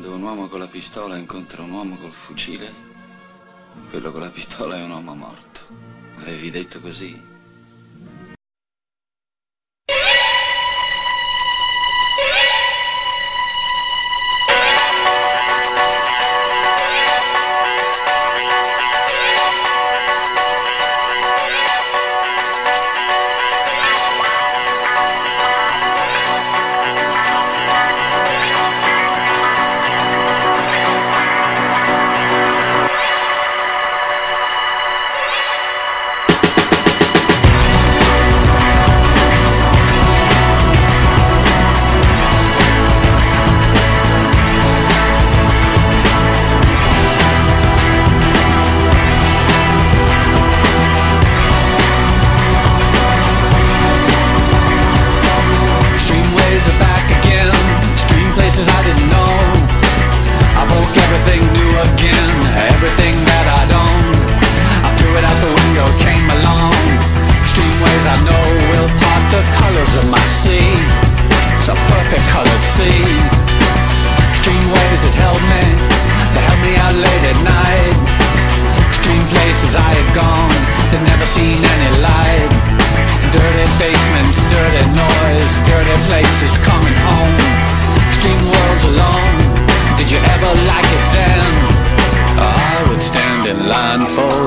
quando un uomo con la pistola incontra un uomo col fucile, quello con la pistola è un uomo morto. Avevi detto così?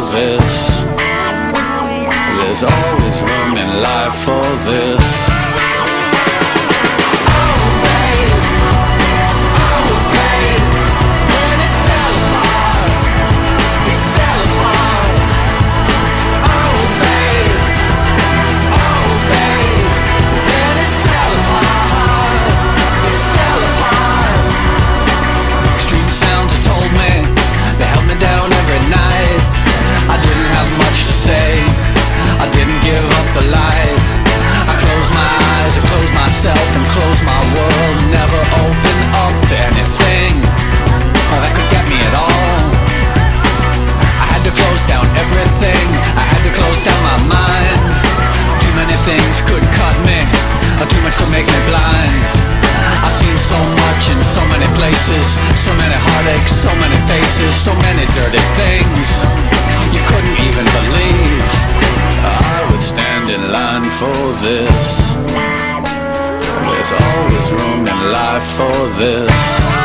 roses so much in so many places So many heartaches, so many faces So many dirty things You couldn't even believe. I would stand in line for this. There's always room in life for this.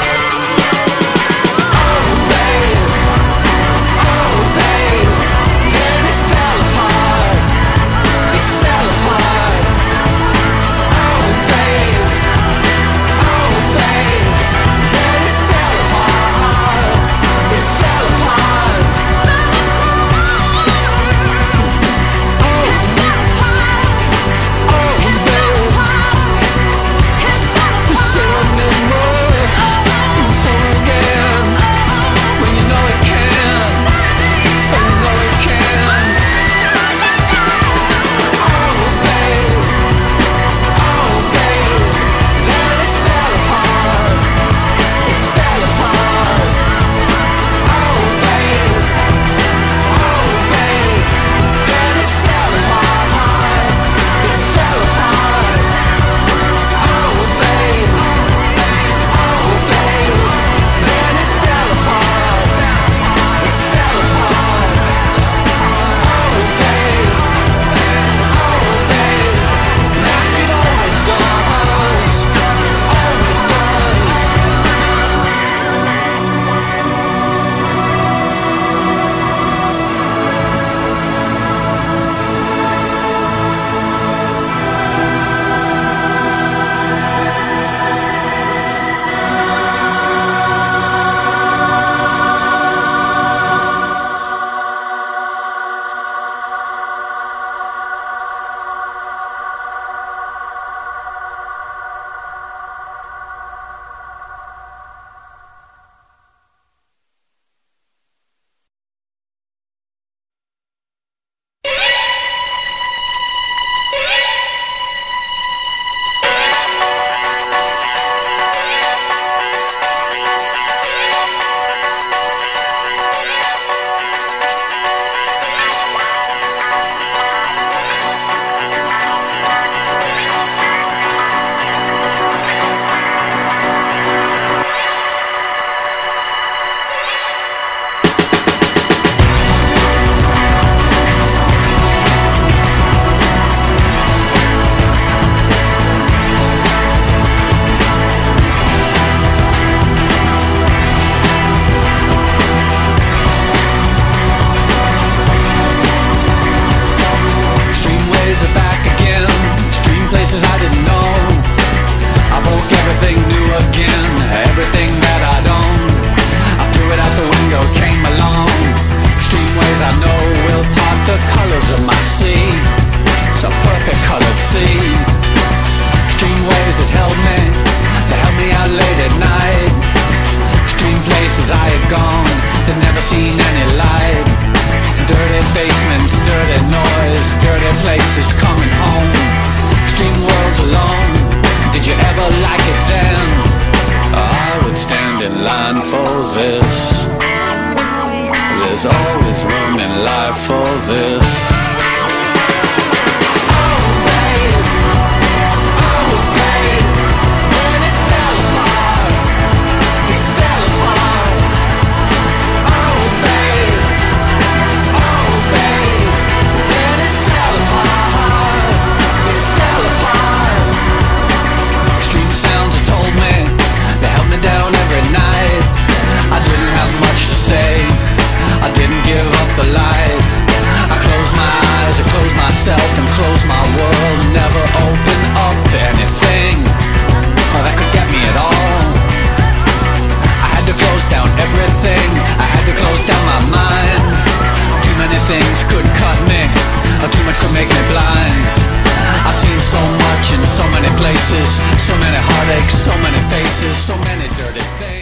Time for this. There's always room in life for this. so many heartaches, so many faces, so many dirty things.